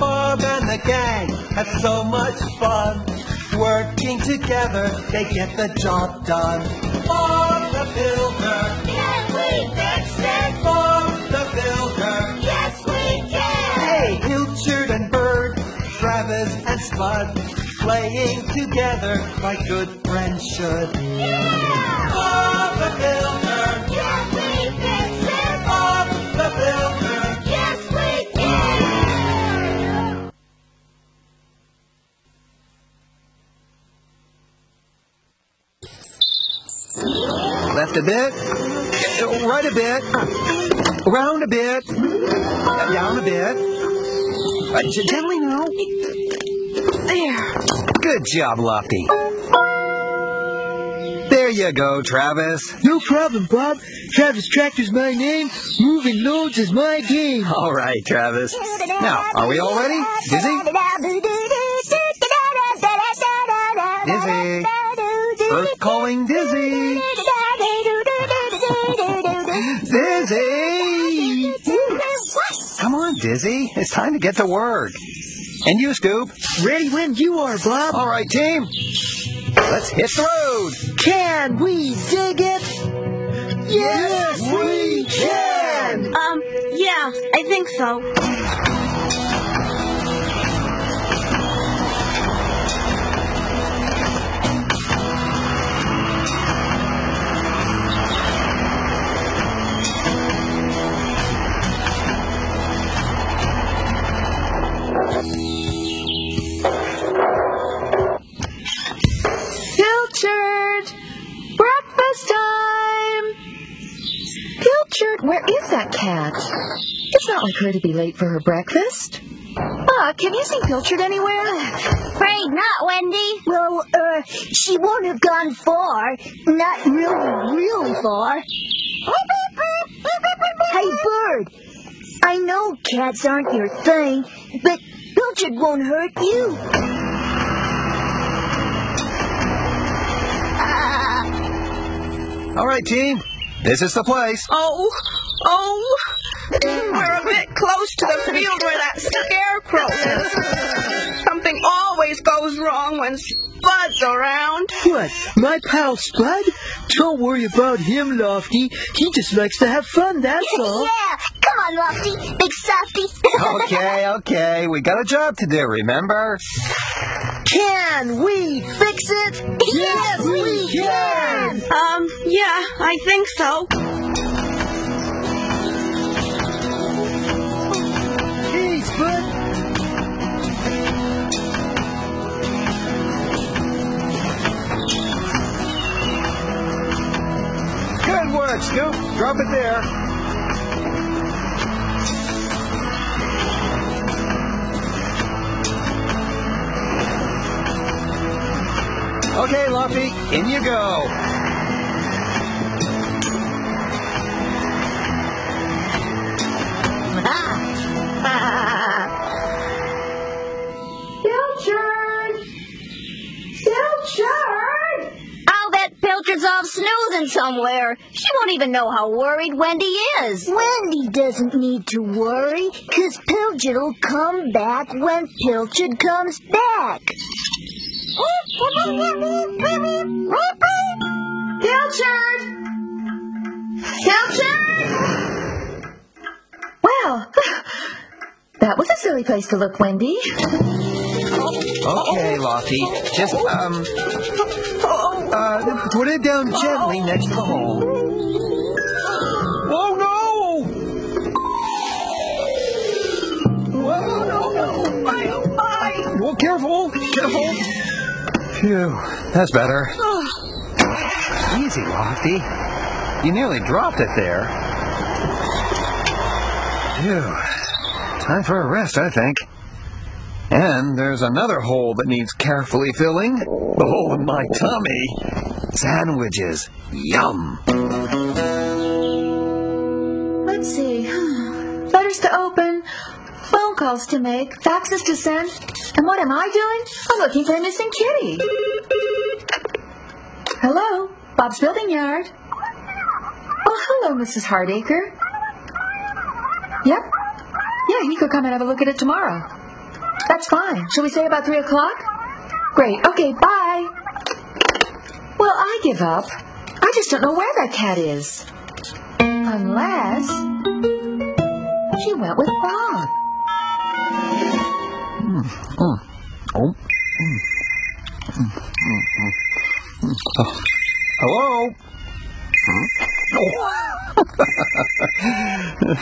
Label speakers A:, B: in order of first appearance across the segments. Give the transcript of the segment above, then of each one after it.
A: Bob and the gang have so much fun. Working together, they get the job done. Bob the Builder,
B: Can we fix it?
A: Bob the Builder.
B: Yes, we can!
A: Hey, Pilchard and Bird, Travis and Spud, playing together like good friends should.
B: Yeah!
A: Left a bit, right a bit, round a bit, down a bit. Uh, gently now. There. Good job, Lofty. There you go, Travis.
C: No problem, Bob. Travis Tractor's my name. Moving loads is my game.
A: All right, Travis. Now, are we all ready? Dizzy? Dizzy. Earth calling Dizzy. Dizzy! Come on, Dizzy. It's time to get to work. And you, Scoop.
C: Ready when you are, Bob.
A: All right, team. Let's hit the road.
C: Can we dig it? Yes, we can.
D: Um, yeah, I think so.
E: Time! Pilchard, where is that cat? It's not like her to be late for her breakfast. Ah, can you see Pilchard anywhere?
B: Afraid not, Wendy.
F: Well, uh, she won't have gone far. Not really, really far. Hey, Bird. I know cats aren't your thing, but Pilchard won't hurt you.
A: All right, team. This is the place.
D: Oh, oh, we're a bit close to the field where that scarecrow is. Something always goes wrong when Spud's around.
C: What? My pal Spud? Don't worry about him, Lofty. He just likes to have fun, that's all.
F: yeah, come on, Lofty, big softy.
A: Okay, okay. We got a job to do, remember?
C: Can we fix it?
F: yes, we can.
D: Um, yeah, I think so.
A: Good work, Scoop. Drop it there. Okay, Lofty, in you go.
E: Pilchard! Pilchard!
F: I'll bet Pilchard's off snoozing somewhere. She won't even know how worried Wendy is. Wendy doesn't need to worry, 'cause Pilchard'll come back when Pilchard comes back.
E: Pilchard! Pilchard! Well, that was a silly place to look, Wendy.
A: Okay, Lofty. Just, um, uh, put it down gently next to the hole. Oh, no! Whoa, no. Well, careful, careful. Phew, that's better. Easy, Lofty. You nearly dropped it there. Phew. Time for a rest, I think. And there's another hole that needs carefully filling. The hole in my tummy. Sandwiches. Yum.
E: Let's see. Letters to open, phone calls to make, faxes to send. And what am I doing? I'm looking for a missing kitty. Hello? Bob's Building Yard. Oh, hello, Mrs. Hardacre. Yep. Yeah, he could come and have a look at it tomorrow. That's fine. Shall we say about three o'clock? Great. Okay, bye. Well, I give up. I just don't know where that cat is. Unless she went with Bob.
A: Oh. Hello?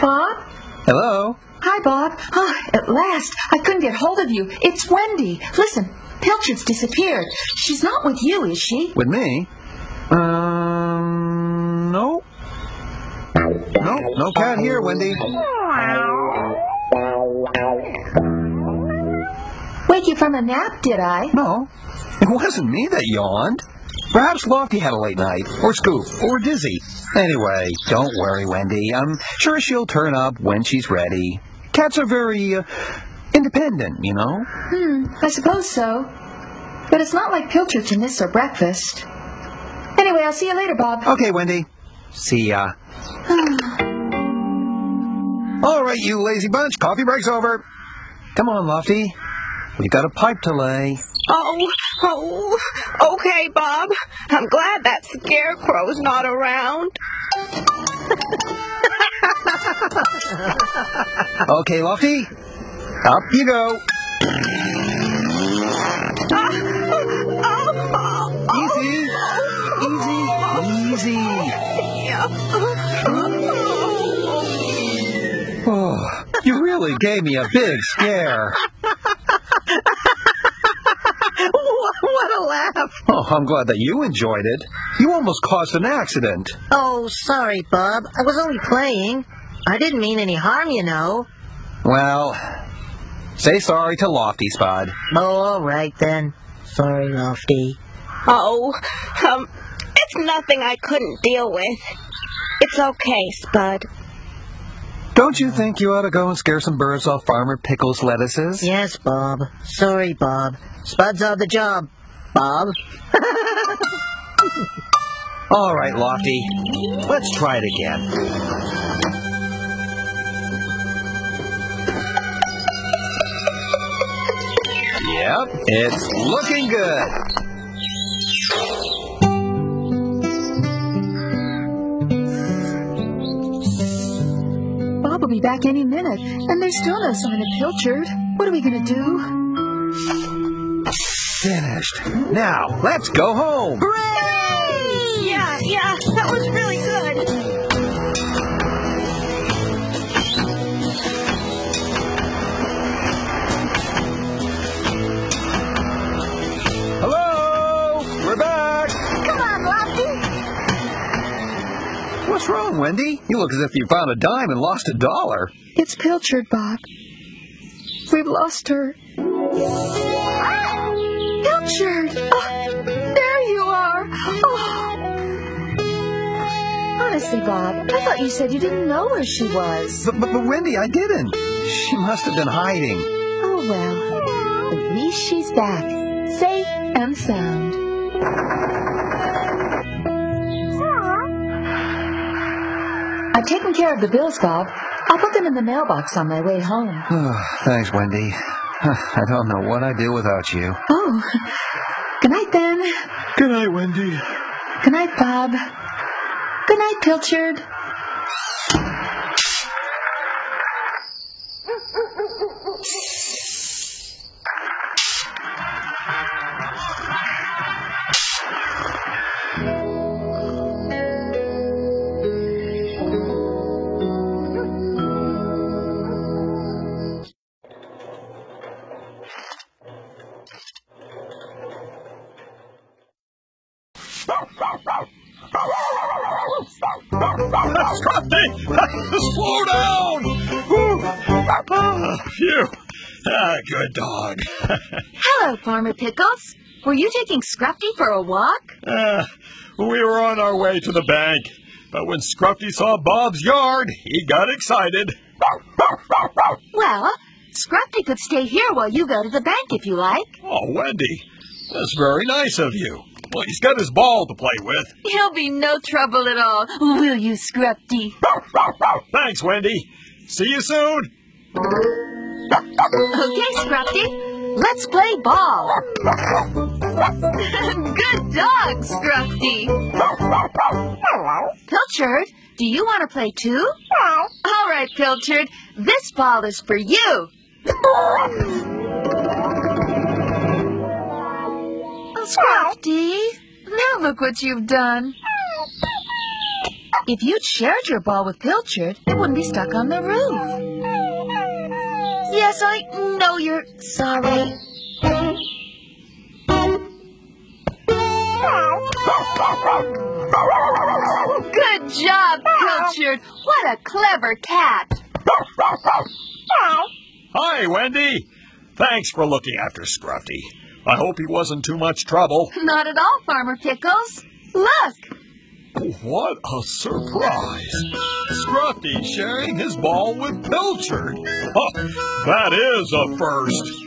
E: Bob?
A: Hello?
E: Hi, Bob. Oh, at last. I couldn't get hold of you. It's Wendy. Listen, Pilchard's disappeared. She's not with you, is she?
A: With me? Um, no. No, no cat here, Wendy.
E: Wake you from a nap, did I?
A: No, it wasn't me that yawned. Perhaps Lofty had a late night, or Scoop, or Dizzy. Anyway, don't worry, Wendy. I'm sure she'll turn up when she's ready. Cats are very uh, independent, you know.
E: Hmm, I suppose so. But it's not like Pilchard to miss her breakfast. Anyway, I'll see you later, Bob.
A: Okay, Wendy. See ya. All right, you lazy bunch. Coffee break's over. Come on, Lofty. We've got a pipe to lay.
D: Oh, oh, okay, Bob. I'm glad that scarecrow's not around.
A: Okay, Lofty. Up you go. Easy. Easy. Easy. Oh, you really gave me a big scare.
D: What a laugh.
A: Oh, I'm glad that you enjoyed it. You almost caused an accident.
G: Oh, sorry, Bob. I was only playing. I didn't mean any harm, you know.
A: Well, say sorry to Lofty, Spud.
G: Oh, all right then. Sorry, Lofty.
D: Oh, um, it's nothing I couldn't deal with. It's okay, Spud.
A: Don't you think you ought to go and scare some birds off Farmer Pickle's lettuces?
G: Yes, Bob. Sorry, Bob. Spud's on the job. Bob.
A: All right, Lofty. Let's try it again. Yep, it's looking good.
E: Bob will be back any minute, and there's still no sign of Pilchard. What are we going to do?
A: Finished. Now, let's go home. Hooray!
D: Yeah, yeah, that was really good.
A: Hello, we're back.
F: Come on, Lofty.
A: What's wrong, Wendy? You look as if you found a dime and lost a dollar.
E: It's Pilchard, Bob. We've lost her. Ah! Pilchard! Oh, there you are. Oh. Honestly, Bob, I thought you said you didn't know where she was.
A: But, but, but Wendy, I didn't. She must have been hiding.
E: Oh, well. At least she's back, safe and sound. I've taken care of the bills, Bob. I'll put them in the mailbox on my way home.
A: Thanks, Wendy. I don't know what I'd do without you.
E: Oh, good night then.
A: Good night, Wendy.
E: Good night, Bob. Good night, Pilchard.
H: Scruffy! Slow down! Phew. Ah, good dog.
F: Hello, Farmer Pickles. Were you taking Scruffy for a walk?
H: Ah, we were on our way to the bank, but when Scruffy saw Bob's yard, he got excited.
F: Well, Scruffy could stay here while you go to the bank if you like.
H: Oh, Wendy, that's very nice of you. Well, he's got his ball to play with.
E: He'll be no trouble at all, will you, Scruffy?
H: Thanks, Wendy. See you soon.
E: Okay, Scruffy, let's play ball. Good dog, Scruffy. Pilchard, do you want to play too? All right, Pilchard, this ball is for you. Oh, Scruffy, now look what you've done. If you'd shared your ball with Pilchard, it wouldn't be stuck on the roof. Yes, I know you're sorry. Good job, Pilchard. What a clever cat.
H: Hi, Wendy. Thanks for looking after Scruffy. I hope he wasn't too much trouble.
E: Not at all, Farmer Pickles. Look.
H: What a surprise! Scruffy sharing his ball with Pilchard. That is a first.